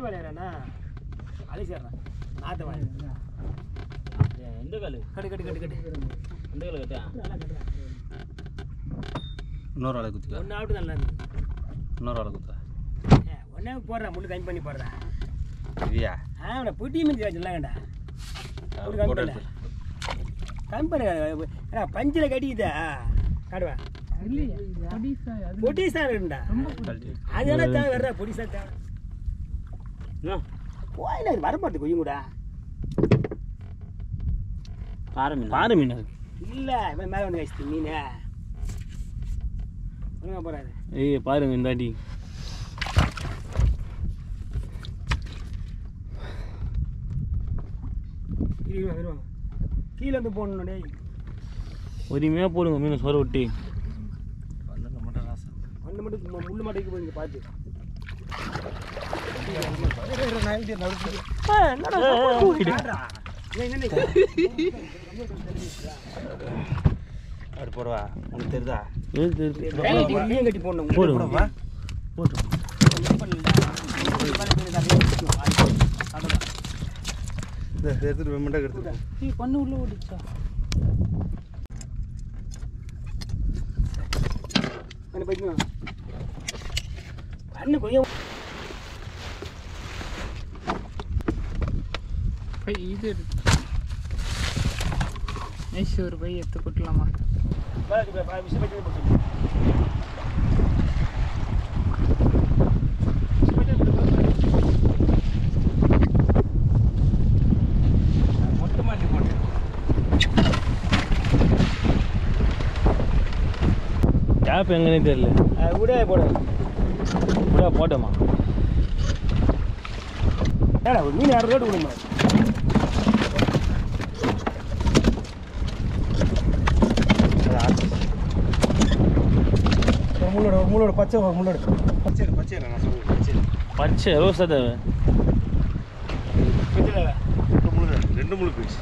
கீழ் விளையாடுறானா அழிச்சிடுறான் நாற்று வாங்கி எந்த காலு? கட்டு கட்டு கட்டு கட்டு. எந்த காலு கட்டா? இன்னொரு ஆளை குத்திக்கா? ஒன்று ஆகட்டும் நல்லா இன்னொரு ஆளை குத்தா ஒன்றே போடுறேன் முள்ளு கம்மி பண்ணி போடுறேன் இதுயா? ஆ அவனை புட்டி மிஞ்சி சொல்லாங்கடா ஒரு கம்மி பண்ண. எடுத்து கம்மி பண்ணுங்க பஞ்சில் கட்டிக்கிட்டா காடுவேன் பொடிசா இருக்குண்டா கழட்டி. அது என்ன தேவை வர்ற பொடிசா தேவை. கோயில வரமாட்டு கொய்யும் கூட. பாறை மீன். பாரு மீன். இல்ல இவன் மேல வந்து கழிச்சு மீன். ஒழுங்கா போறாரு. ஏய் பாருங்க இந்த அடி. கீழே வந்து போடணும் டேய். பொறுமையாக போடுங்க மீன் சோற விட்டு. ஒன்று மட்டும் முள்ளு மாட்டைக்கு போய் பார்த்து அப்படி போடுவா உனக்கு தெரியுதா மீன் கட்டி போடணும் போடு போடுவா போட்டு எடுத்துட்டு வெம்மண்டாக எடுத்துட்டு பண்ணு உள்ள ஓடிச்சா கண்ணு கொய்யும் பை இது நைஸ் ஒரு பை எடுத்து கொட்டலாமா? விஷயம் பற்றி போச்சு கேப் எங்கன்னே தெரியல விட போடு. கூட போட்டோமா? ஏடா ஒரு மீன் இரநூறு ரேட்டு கொடுங்க. ஒரு முள்ளோட ஒரு முள்ளோட பச்சை ஒரு முள்ளோட பச்சை பச்சை நான் சொல்லுவேன் பச்சை பச்சை ரோஸா தேவை ரெண்டு முள்ளு ரெண்டு முள்ளு போயிடுச்சு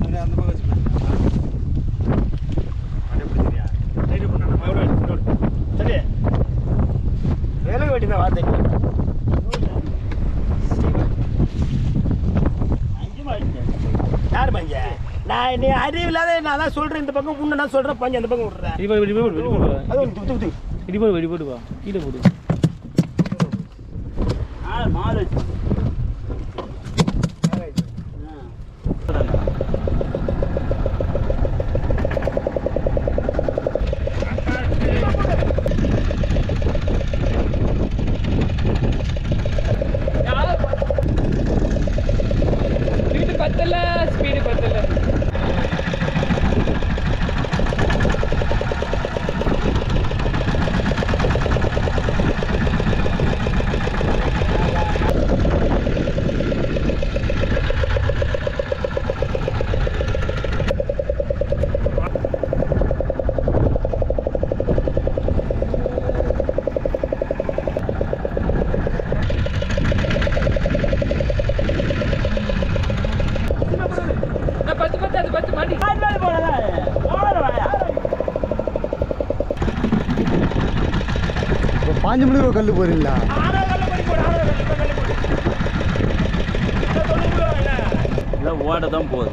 அப்படியே அந்த பக்கம் வச்சு அப்படியே பிடிச்சிரியா விலங்கு வெட்டி தான் வார்த்தை யார் பஞ்ச நான் நீ அறிவு இல்லாத நான் தான் சொல்றேன் இந்த பக்கம் உன்ன நான் சொல்றேன் பஞ்சு அந்த பக்கம் விடுறேன். இடி போடு இடி போடு இடி போடு. அது துத்து துத்து இடி போடு. இடி போடு வா. கீழே போடு. மாடு ஸ்பீடு பாஞ்சு மணிக்கு கல் போறீங்களா இல்லை ஓட தான் போகுது.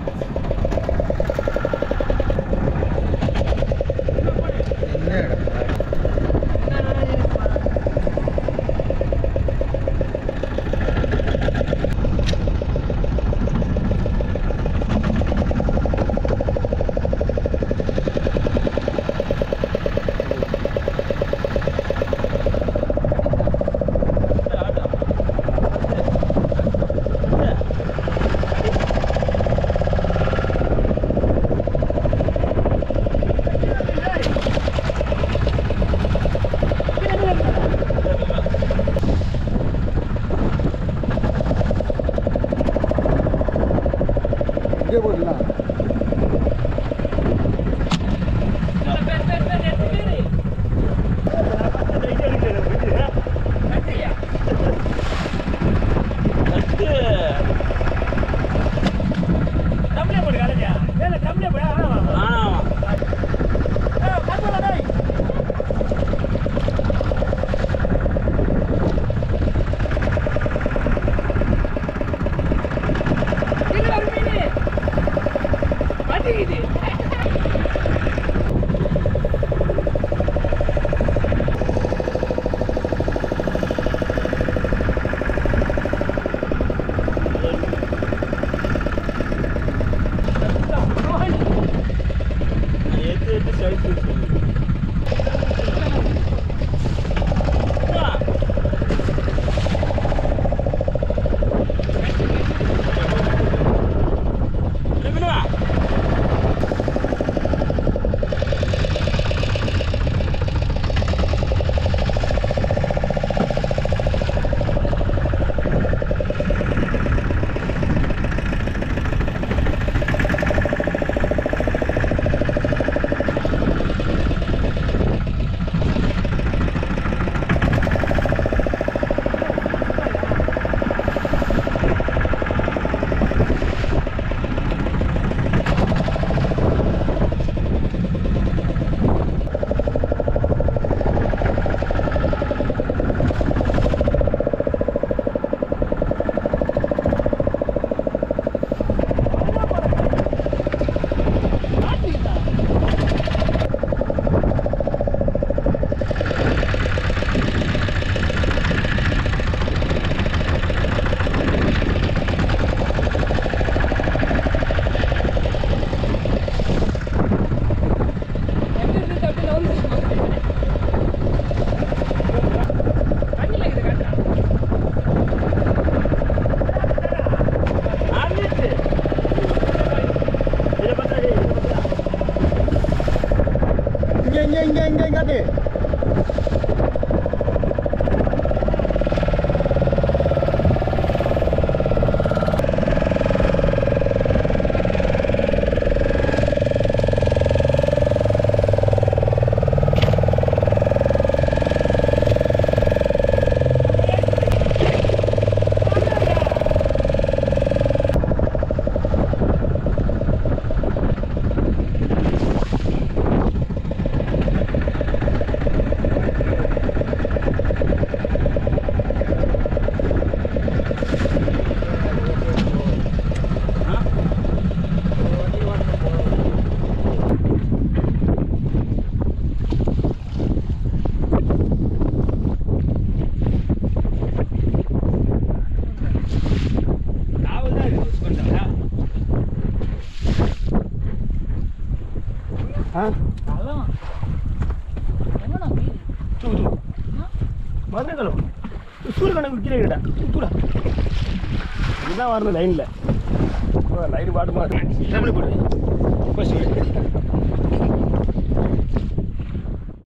மதுரகலம் சூரியகணக்கு கீழே கிட்டா தூடா. இதுதான் வரணும் லைனில் லைன் பாட்டு மாட்டு போடு ஃபஸ்ட்டு